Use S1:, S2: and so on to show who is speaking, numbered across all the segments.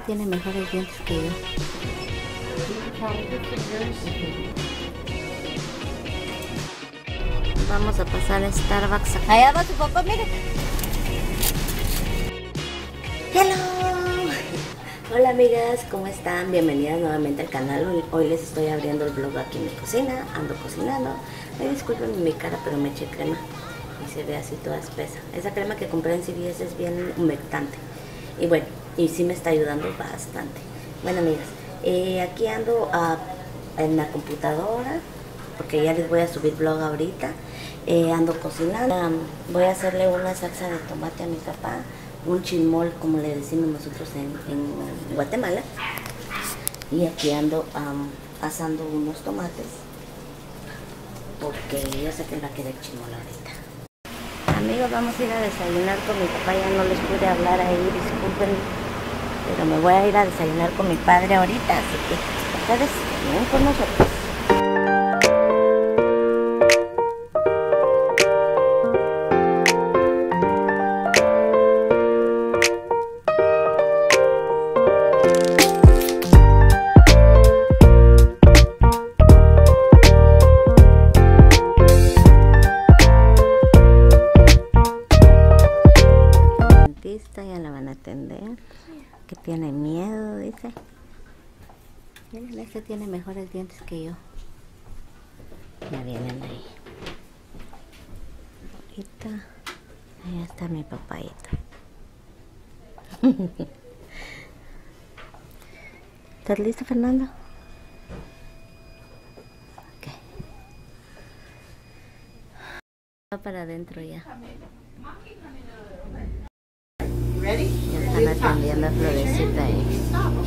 S1: tiene mejores dientes que yo. Vamos a pasar a Starbucks. Allá va su papá, mire. Hello. Hola amigas, ¿cómo están? Bienvenidas nuevamente al canal. Hoy, les estoy abriendo el blog aquí en mi cocina. Ando cocinando. Ay, disculpen mi cara, pero me eché crema y se ve así toda espesa. Esa crema que compré en CVS es bien humectante. Y bueno, y sí me está ayudando bastante. Bueno amigas, eh, aquí ando ah, en la computadora porque ya les voy a subir blog ahorita. Eh, ando cocinando. Voy a hacerle una salsa de tomate a mi papá, un chimol como le decimos nosotros en, Guatemala. Y aquí ando um, asando unos tomates porque yo sé que va a quedar chimol ahorita. Amigos, vamos a ir a desayunar con mi papá. Ya no les pude hablar ahí, disculpen. Pero me voy a ir a desayunar con mi padre ahorita. Así que ustedes ven con nosotros. Tiene mejores dientes que yo. Ya vienen ahí. Ahorita, ahí está mi papayito. ¿Estás listo, Fernando? Ok. Va para adentro ya. Están atendiendo Florecita ahí.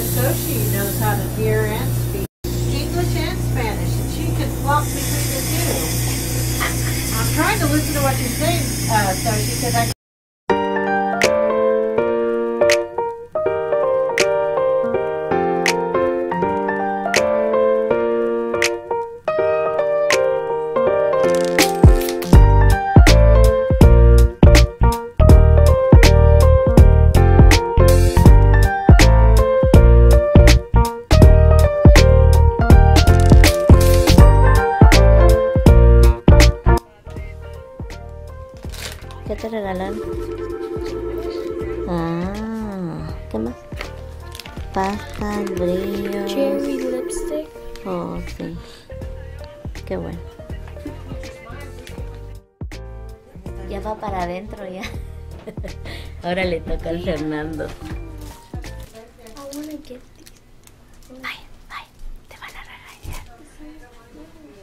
S2: Yeah, Miss Soshi knows how to hear and speak English and Spanish, and she can flop between the two. I'm trying to listen to what you're saying, uh, Soshi, because I
S1: ¿Qué te regalaron? Ah, ¿qué más? Pasta, brillo.
S3: Cherry lipstick.
S1: Oh, sí. Qué bueno. Ya va para adentro ya. Ahora le toca al Fernando. Ay, ay, te van a regañar.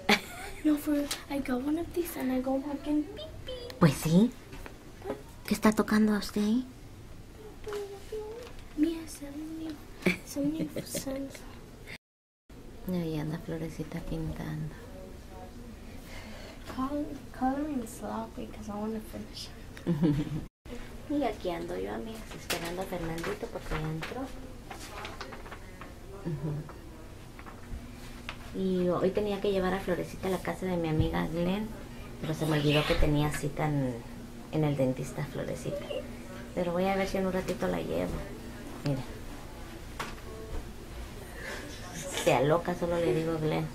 S3: No, for I got one of these and I go back and beep beep.
S1: Pues sí. ¿Qué está tocando a usted ahí?
S3: Sense.
S1: Y ahí anda Florecita pintando.
S3: Col- coloring sloppy because I want to finish.
S1: Y aquí ando yo, amigas, esperando a Fernandito porque ya entró. Y hoy tenía que llevar a Florecita a la casa de mi amiga Glenn, pero se me olvidó que tenía cita en, en el dentista Florecita. Pero voy a ver si en un ratito la llevo. Mira. Se aloca, solo le digo Glenn.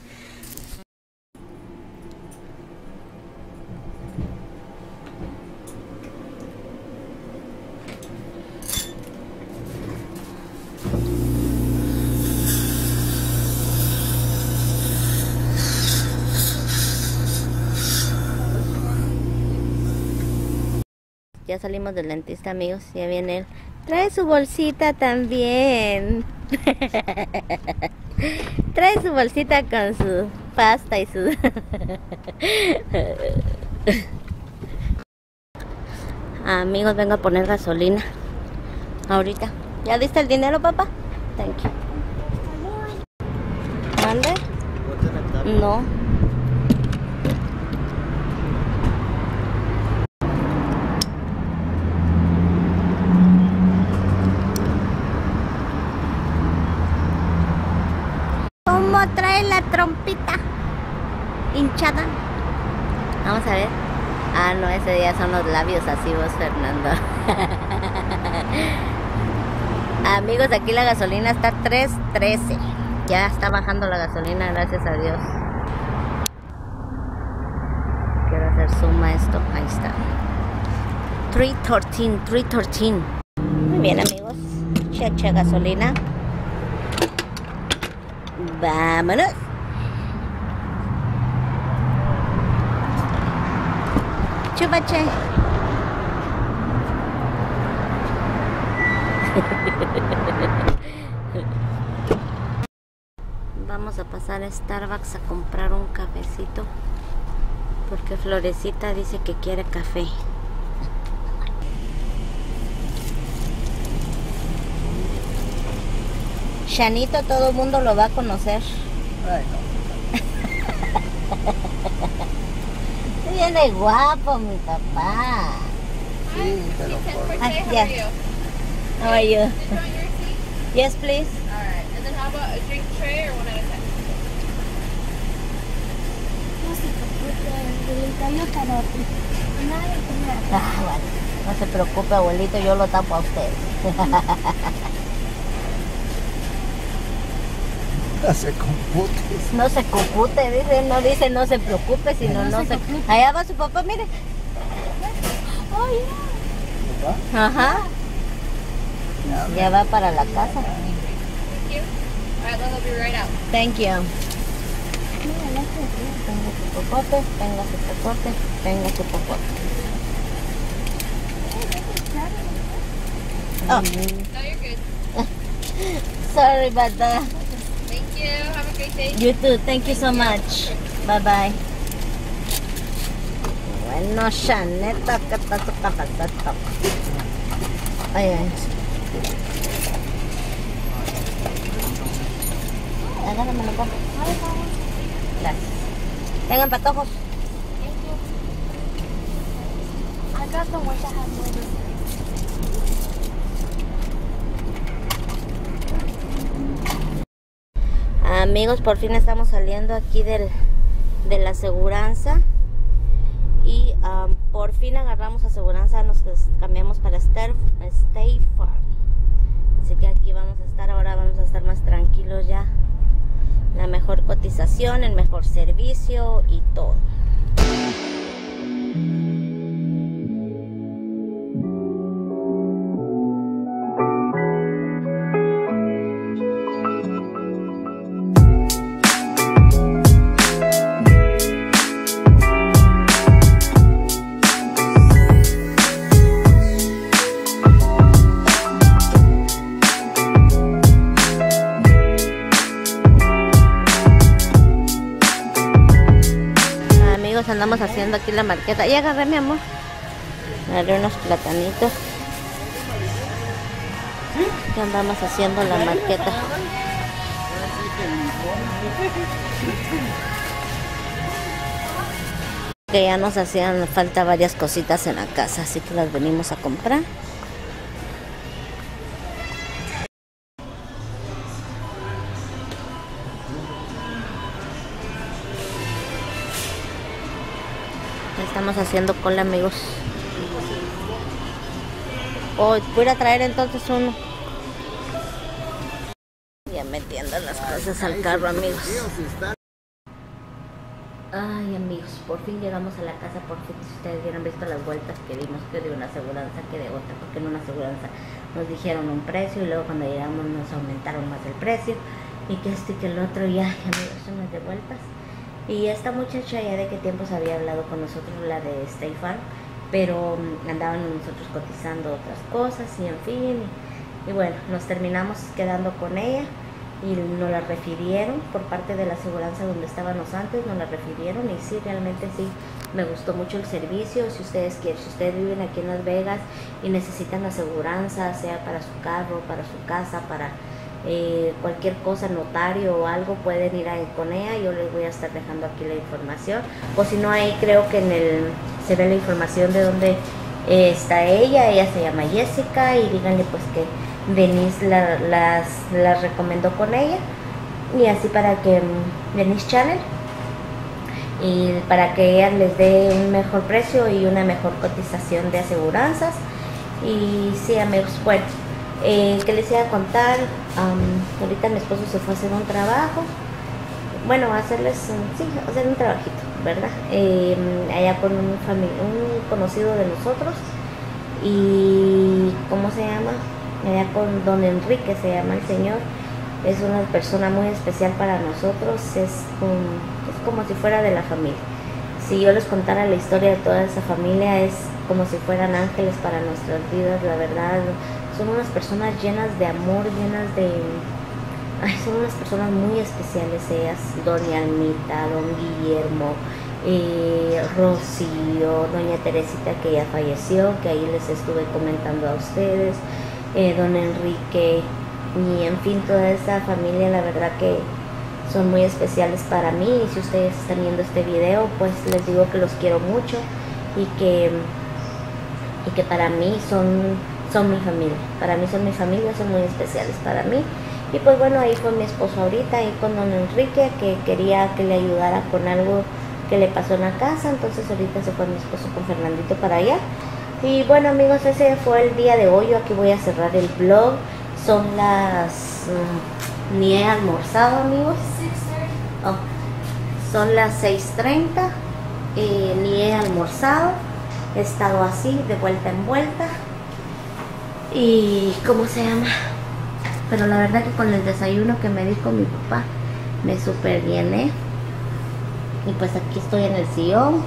S1: Ya salimos del dentista, amigos. Ya viene él. Trae su bolsita también. Trae su bolsita con su pasta y su... amigos, vengo a poner gasolina. Ahorita. ¿Ya diste el dinero, papá? Thank you. ¿Mande? No. ¿Cómo trae la trompita? hinchada. Vamos a ver. Ah, no, ese día son los labios así vos, Fernando. Amigos, aquí la gasolina está 3.13. Ya está bajando la gasolina, gracias a Dios. Quiero hacer suma esto. Ahí está. 3.13, 3.13. Muy bien, amigos. Checha gasolina. Vámonos. Chupache. Vamos a pasar a Starbucks a comprar un cafecito porque Florecita dice que quiere café. Shanito todo el mundo lo va a conocer.
S4: Ay, no.
S1: Viene guapo mi papá.
S4: Sí, te lo puedo.
S1: Ah,
S5: How
S1: yeah.
S5: you?
S1: How are you? Yes, please.
S5: Alright. And then how about a drink tray or one at a time?
S3: No se preocupe, abuelita, yo te lo Nada que me
S1: Ah, bueno. No se preocupe, abuelito, yo lo tapo a usted.
S4: Se compute.
S1: No se compute, dice, no dice no se preocupe, sino no, se... Allá va su papá, mire.
S3: Oh, yeah.
S1: Ajá. Ya va para la casa.
S5: Thank you. Alright, then I'll be right out.
S1: Thank you. Tenga su popote, tenga su popote, tenga su popote. Oh,
S5: No, you're good.
S1: sorry about that.
S5: Thank you. Have a great day.
S1: You too. Thank you so much. Bye bye. Bueno, Shaneta, ¿qué está tu capacito? Ay, ay. Agárrame la copa. Gracias. Tengan patojos.
S3: I got the ones that have more.
S1: Amigos, por fin estamos saliendo aquí del, de la aseguranza y am, por fin agarramos aseguranza, nos cambiamos para State Farm. Así que aquí vamos a estar, ahora vamos a estar más tranquilos ya. La mejor cotización, el mejor servicio y todo. La marqueta. Ya agarré mi amor. Agarré unos platanitos. Que andamos haciendo la marqueta. Que ya nos hacían falta varias cositas en la casa, así que las venimos a comprar. Estamos haciendo cola, amigos. Oh, voy a traer entonces uno. Ya metiendo las cosas al carro, amigos. Ay, amigos, por fin llegamos a la casa, por fin, si ustedes hubieran visto las vueltas que dimos, que de una aseguranza que de otra, porque en una aseguranza nos dijeron un precio y luego cuando llegamos nos aumentaron más el precio y que esto y que el otro, y ay, amigos, unas de vueltas. Y esta muchacha ya de qué tiempos había hablado con nosotros, la de Stay Farm, pero mm, andaban nosotros cotizando otras cosas y en fin. Y, y bueno, nos terminamos quedando con ella y nos la refirieron por parte de la aseguranza donde estábamos antes, nos la refirieron y sí, realmente sí, me gustó mucho el servicio. Si ustedes quieren, si ustedes viven aquí en Las Vegas y necesitan aseguranza, sea para su carro, para su casa, para eh, cualquier cosa, notario o algo, pueden ir ahí con ella. Yo les voy a estar dejando aquí la información. O si no, ahí creo que en el se ve la información de dónde eh, está ella. Ella se llama Jessica y díganle pues que Denise la- las, las recomendó con ella. Y así para que mm, Denise Channel. y para que ella les dé un mejor precio y una mejor cotización de aseguranzas. Y sí, amigos, bueno, eh, que les iba a contar, am, ahorita mi esposo se fue a hacer un trabajo, bueno, a hacerles, sí, hacer un trabajito, ¿verdad? Eh, allá con un, un conocido de nosotros y, ¿cómo se llama? Allá con don Enrique se llama el señor, es una persona muy especial para nosotros, es, un- es como si fuera de la familia. Si yo les contara la historia de toda esa familia, es como si fueran ángeles para nuestras vidas, la verdad. Son unas personas llenas de amor, llenas de... Ay, son unas personas muy especiales ellas, doña Almita, don Guillermo, eh, Rocío, doña Teresita que ya falleció, que ahí les estuve comentando a ustedes, eh, don Enrique, y en fin, toda esa familia, la verdad que son muy especiales para mí y si ustedes están viendo este video, pues les digo que los quiero mucho y que, y que para mí son, son mi familia, para mí son mi familia, son muy especiales para mí. Y pues bueno, ahí fue mi esposo ahorita, ahí con don Enrique, que quería que le ayudara con algo que le pasó en la casa, entonces ahorita se fue mi esposo con Fernandito para allá. Y bueno amigos, ese fue el día de hoy, yo aquí voy a cerrar el vlog, son las... mm, ni he almorzado amigos, Oh, son las 6.30, eh, ni he almorzado, he estado así, de vuelta en vuelta. Y, ¿cómo se llama? Pero la verdad que con el desayuno que me dijo mi papá, me super llené. Y pues aquí estoy en el sillón,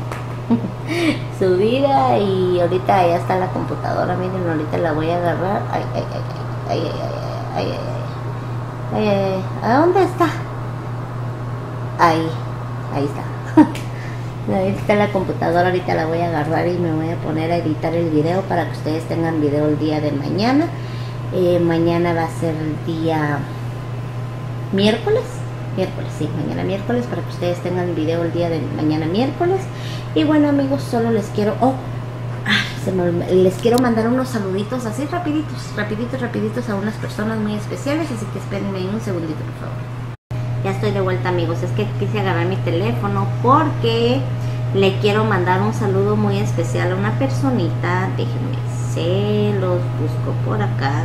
S1: subida, y ahorita ya está la computadora, miren, ahorita la voy a agarrar. Ay, ay, ay, ay, ay, ay, ay, ay, ay, ¿a dónde está? Ahí, ahí está. Ahí está la computadora, ahorita la voy a agarrar y me voy a poner a editar el video para que ustedes tengan video el día de mañana. Eh, mañana va a ser el día miércoles. Miércoles, sí, mañana miércoles para que ustedes tengan video el día de mañana miércoles. Y bueno amigos, solo les quiero... Oh, les quiero mandar unos saluditos así rapiditos, rapiditos, rapiditos a unas personas muy especiales. Así que espérenme un segundito, por favor. Ya estoy de vuelta amigos, es que quise agarrar mi teléfono porque le quiero mandar un saludo muy especial a una personita, déjenme, se los busco por acá,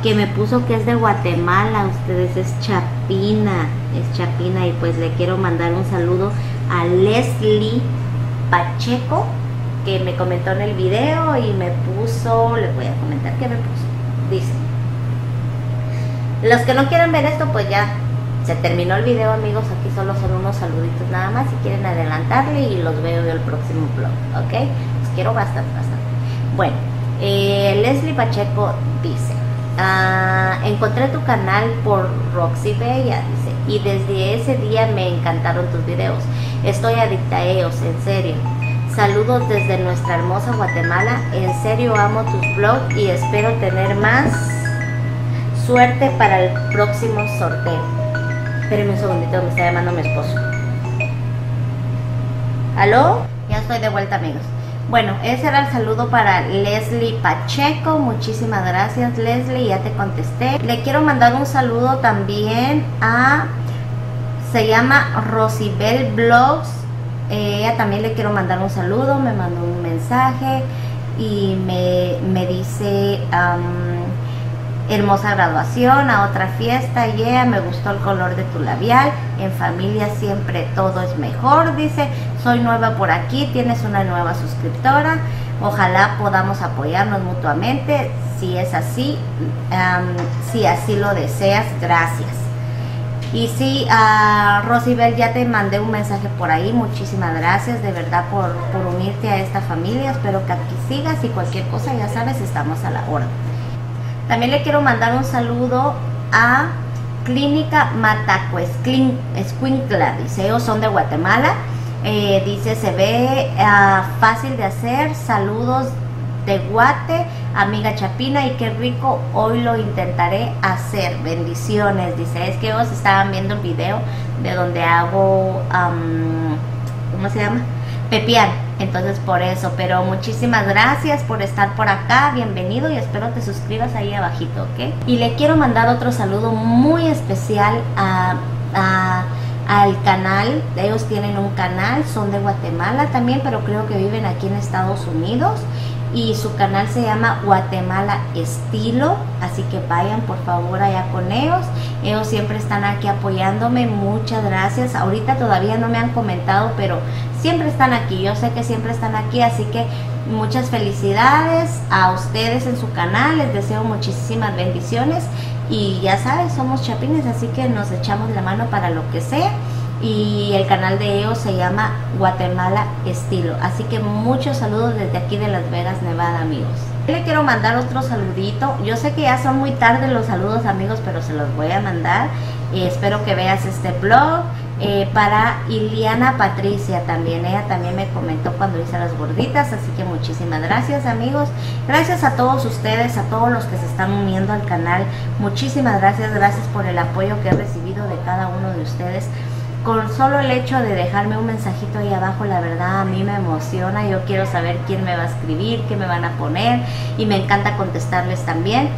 S1: que me puso que es de Guatemala, ustedes es Chapina, es Chapina y pues le quiero mandar un saludo a Leslie Pacheco, que me comentó en el video y me puso, les voy a comentar qué me puso, dice, los que no quieran ver esto pues ya se terminó el video amigos, aquí solo son unos saluditos nada más, si quieren adelantarle y los veo el próximo vlog, ¿ok? Los quiero bastante, bastante. Bueno, eh, Leslie Pacheco dice, ah, encontré tu canal por Roxy Bella, dice, y desde ese día me encantaron tus videos, estoy adicta a ellos, en serio. Saludos desde nuestra hermosa Guatemala, en serio amo tus vlogs y espero tener más suerte para el próximo sorteo. Espérenme un segundito, me está llamando mi esposo. ¿Aló? Ya estoy de vuelta, amigos. Bueno, ese era el saludo para Leslie Pacheco. Muchísimas gracias, Leslie. Ya te contesté. Le quiero mandar un saludo también a. Se llama Rosibel Blogs. Eh, ella también le quiero mandar un saludo. Me mandó un mensaje y me, me dice. Hermosa graduación, a otra fiesta, yeah, me gustó el color de tu labial, en familia siempre todo es mejor, dice, soy nueva por aquí, tienes una nueva suscriptora, ojalá podamos apoyarnos mutuamente, si es así, am, si así lo deseas, gracias. Y sí, a Rosibel ya te mandé un mensaje por ahí, muchísimas gracias de verdad por, por unirte a esta familia, espero que aquí sigas y cualquier cosa ya sabes, estamos a la orden. También le quiero mandar un saludo a Clínica Matacuescuincla, dice, ellos son de Guatemala. Eh, dice, se ve ah, fácil de hacer. Saludos de Guate, amiga Chapina, y qué rico, hoy lo intentaré hacer. Bendiciones, dice, es que ellos estaban viendo el video de donde hago, ¿cómo se llama? Pepián. Entonces por eso, pero muchísimas gracias por estar por acá, bienvenido y espero te suscribas ahí abajito, ¿ok? Y le quiero mandar otro saludo muy especial a, al canal. Ellos tienen un canal, son de Guatemala también, pero creo que viven aquí en Estados Unidos. Y su canal se llama Guatemala Estilo, así que vayan por favor allá con ellos. Ellos siempre están aquí apoyándome, muchas gracias. Ahorita todavía no me han comentado, pero siempre están aquí. Yo sé que siempre están aquí, así que muchas felicidades a ustedes en su canal. Les deseo muchísimas bendiciones. Y ya sabes, somos chapines, así que nos echamos la mano para lo que sea. Y el canal de ellos se llama Guatemala Estilo. Así que muchos saludos desde aquí de Las Vegas, Nevada, amigos. Le quiero mandar otro saludito. Yo sé que ya son muy tarde los saludos, amigos, pero se los voy a mandar. Eh, espero que veas este blog. Eh, para Iliana Patricia también, ella también me comentó cuando hice las gorditas, así que muchísimas gracias amigos, gracias a todos ustedes, a todos los que se están uniendo al canal, muchísimas gracias, gracias por el apoyo que he recibido de cada uno de ustedes, con solo el hecho de dejarme un mensajito ahí abajo, la verdad a mí me emociona, yo quiero saber quién me va a escribir, qué me van a poner y me encanta contestarles también.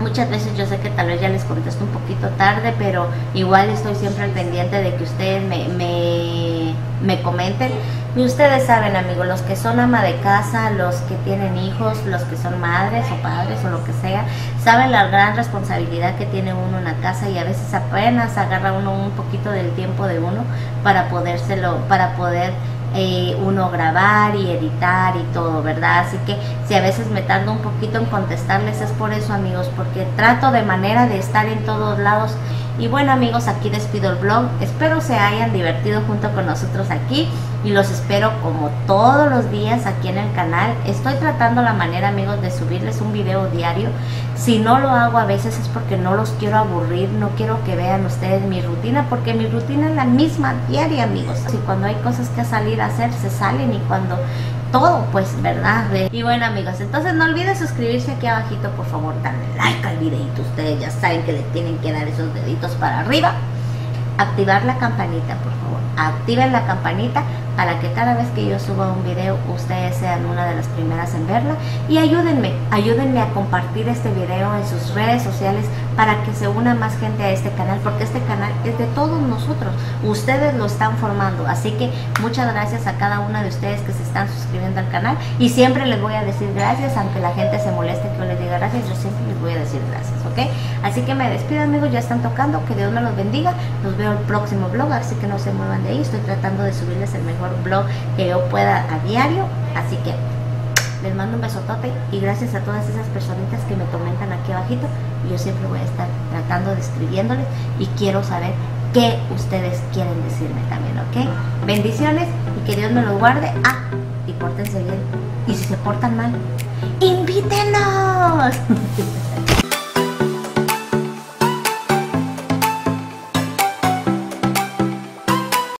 S1: Muchas veces yo sé que tal vez ya les contesto un poquito tarde, pero igual estoy siempre al pendiente de que ustedes me, me, me comenten. Y ustedes saben, amigos, los que son ama de casa, los que tienen hijos, los que son madres o padres o lo que sea, saben la gran responsabilidad que tiene uno en la casa y a veces apenas agarra uno un poquito del tiempo de uno para podérselo, para poder eh, uno grabar y editar y todo, ¿verdad? Así que si a veces me tardo un poquito en contestarles es por eso amigos, porque trato de manera de estar en todos lados. Y bueno amigos, aquí despido el blog. Espero se hayan divertido junto con nosotros aquí y los espero como todos los días aquí en el canal. Estoy tratando la manera amigos de subirles un video diario. Si no lo hago a veces es porque no los quiero aburrir, no quiero que vean ustedes mi rutina, porque mi rutina es la misma diaria amigos. Y cuando hay cosas que salir a hacer, se salen y cuando todo, pues, ¿verdad? Y bueno, amigos, entonces no olviden suscribirse aquí abajito, por favor, darle like al videito. Ustedes ya saben que le tienen que dar esos deditos para arriba. Activar la campanita, por favor. Activen la campanita para que cada vez que yo suba un video ustedes sean una de las primeras en verla. Y ayúdenme, ayúdenme a compartir este video en sus redes sociales para que se una más gente a este canal porque este canal es de todos nosotros, ustedes lo están formando, así que muchas gracias a cada una de ustedes que se están suscribiendo al canal. Y siempre les voy a decir gracias, aunque la gente se moleste que yo les diga gracias, yo siempre les voy a decir gracias, ¿ok? Así que me despido amigos, ya están tocando, que Dios me los bendiga, los veo el próximo vlog, así que no se muevan de ahí, estoy tratando de subirles el mejor blog que yo pueda a diario. Así que les mando un besotote y gracias a todas esas personitas que me comentan aquí abajito. Yo siempre voy a estar tratando de escribiéndoles y quiero saber qué ustedes quieren decirme también, ¿ok? Bendiciones y que Dios me los guarde. Ah, y pórtense bien. Y si se portan mal, invítenos.